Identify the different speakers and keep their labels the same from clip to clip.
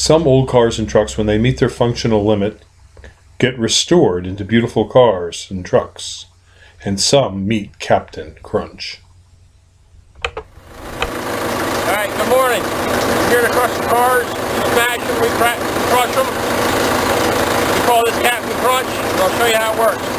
Speaker 1: Some old cars and trucks, when they meet their functional limit, get restored into beautiful cars and trucks, and some meet Captain Crunch.
Speaker 2: All right, good morning. Here to crush the cars, smash them, we crush them. We call this Captain Crunch, and I'll show you how it works.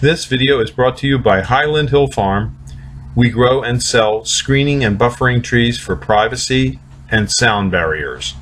Speaker 1: This video is brought to you by Highland Hill Farm. We grow and sell screening and buffering trees for privacy and sound barriers.